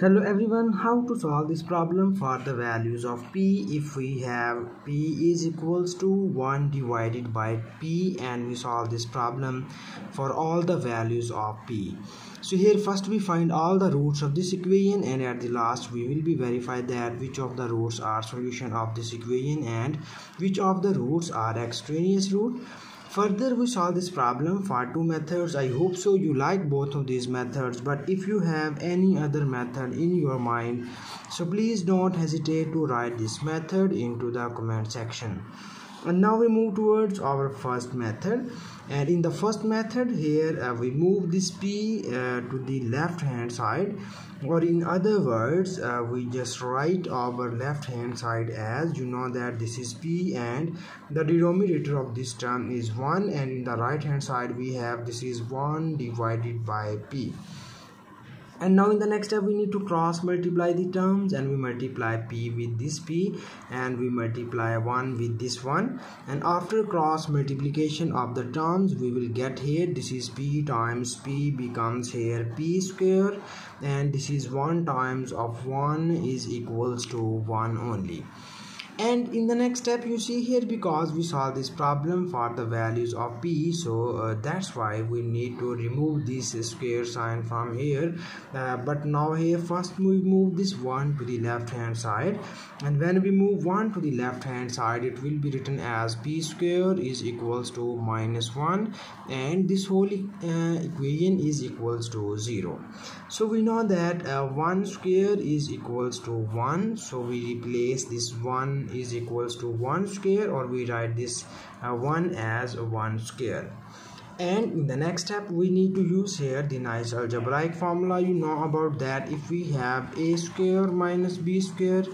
Hello everyone, how to solve this problem for the values of p if we have p is equals to 1 divided by p and we solve this problem for all the values of p. So here first we find all the roots of this equation and at the last we will be verify that which of the roots are solution of this equation and which of the roots are extraneous root Further, we solve this problem for two methods. I hope so you like both of these methods. But if you have any other method in your mind, so please don't hesitate to write this method into the comment section and now we move towards our first method. And in the first method here uh, we move this p uh, to the left hand side. Or in other words uh, we just write our left hand side as you know that this is p and the denominator of this term is 1 and in the right hand side we have this is 1 divided by p and now in the next step we need to cross multiply the terms and we multiply p with this p and we multiply 1 with this one. And after cross multiplication of the terms we will get here this is p times p becomes here p square and this is 1 times of 1 is equals to 1 only and in the next step you see here because we solve this problem for the values of p so uh, that's why we need to remove this square sign from here. Uh, but now here first we move this one to the left hand side. And when we move one to the left hand side it will be written as p square is equals to minus 1 and this whole uh, equation is equals to 0 so we know that uh, 1 square is equals to 1 so we replace this 1 is equals to 1 square or we write this uh, 1 as 1 square. And the next step we need to use here the nice algebraic formula. You know about that. If we have a square minus b square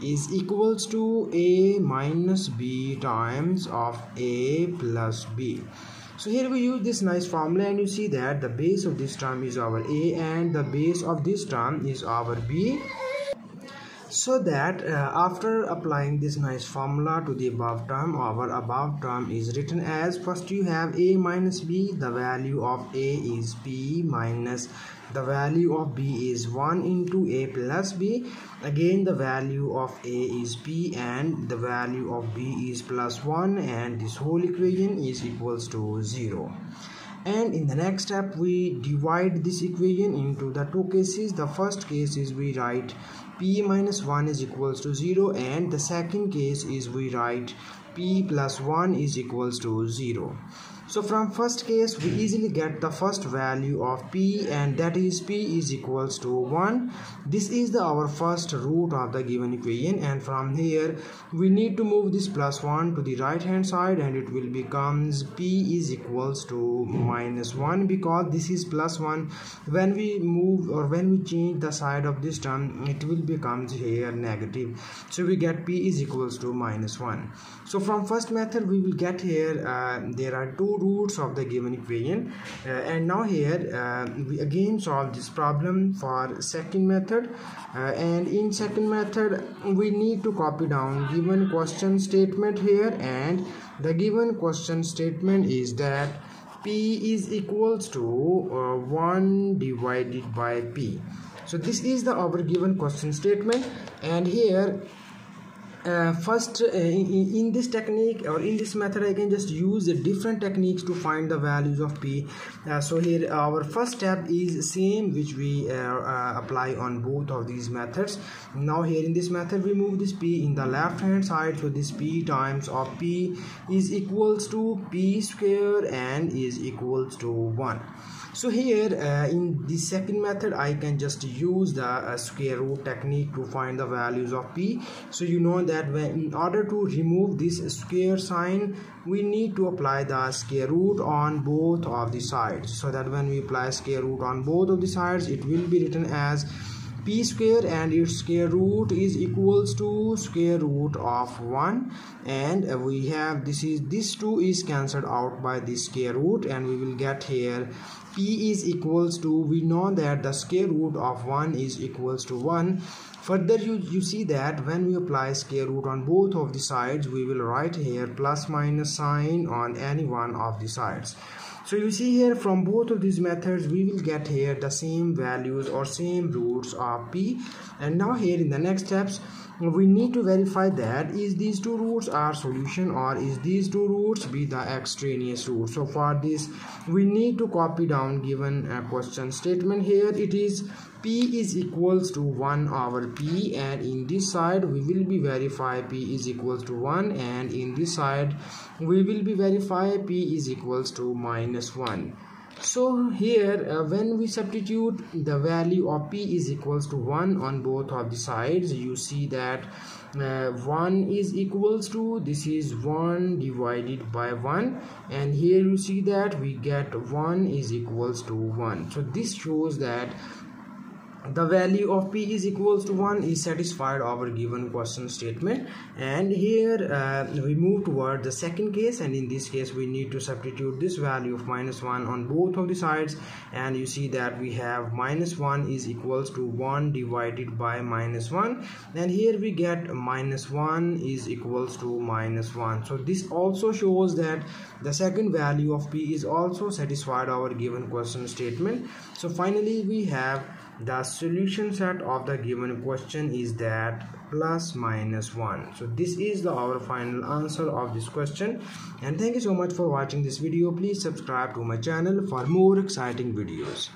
is equals to a minus b times of a plus b. So here we use this nice formula and you see that the base of this term is our a and the base of this term is our b so that uh, after applying this nice formula to the above term our above term is written as first you have a minus b the value of a is b minus the value of b is 1 into a plus b. Again the value of a is b and the value of b is plus 1 and this whole equation is equals to 0 and in the next step we divide this equation into the two cases. The first case is we write p minus 1 is equals to 0 and the second case is we write p plus 1 is equals to 0 so from first case we easily get the first value of p and that is p is equals to 1. This is the our first root of the given equation and from here we need to move this plus 1 to the right hand side and it will becomes p is equals to minus 1 because this is plus 1. When we move or when we change the side of this term it will becomes here negative. So we get p is equals to minus 1. So from first method we will get here uh, there are two roots of the given equation uh, and now here uh, we again solve this problem for second method. Uh, and in second method we need to copy down given question statement here. And the given question statement is that p is equals to uh, 1 divided by p. So this is the our given question statement. And here uh, first uh, in, in, this technique or in this method I can just use different techniques to find the values of p. Uh, so here our first step is same which we uh, uh, apply on both of these methods. Now here in this method we move this p in the left hand side. So this p times of p is equals to p square and is equals to 1 so here uh, in the second method I can just use the uh, square root technique to find the values of p. So you know that when in order to remove this square sign we need to apply the square root on both of the sides. So that when we apply square root on both of the sides it will be written as p square and its square root is equals to square root of 1 and we have this is this 2 is cancelled out by the square root. And we will get here p is equals to we know that the square root of 1 is equals to 1 further you you see that when we apply square root on both of the sides we will write here plus minus sign on any one of the sides so you see here from both of these methods we will get here the same values or same roots of p. And now here in the next steps we need to verify that is these two roots are solution or is these two roots be the extraneous root so for this we need to copy down given question statement. Here it is p is equals to 1 over p and in this side we will be verify p is equals to 1 and in this side we will be verify p is equals to minus 1 so here uh, when we substitute the value of p is equals to 1 on both of the sides you see that uh, 1 is equals to this is 1 divided by 1 and here you see that we get 1 is equals to 1 so this shows that the value of p is equals to 1 is satisfied our given question statement. And here uh, we move toward the second case. And in this case we need to substitute this value of minus 1 on both of the sides. And you see that we have minus 1 is equals to 1 divided by minus 1 and here we get minus 1 is equals to minus 1 so this also shows that the second value of p is also satisfied our given question statement. So finally we have the solution set of the given question is that plus minus 1 so this is the our final answer of this question. And thank you so much for watching this video. Please subscribe to my channel for more exciting videos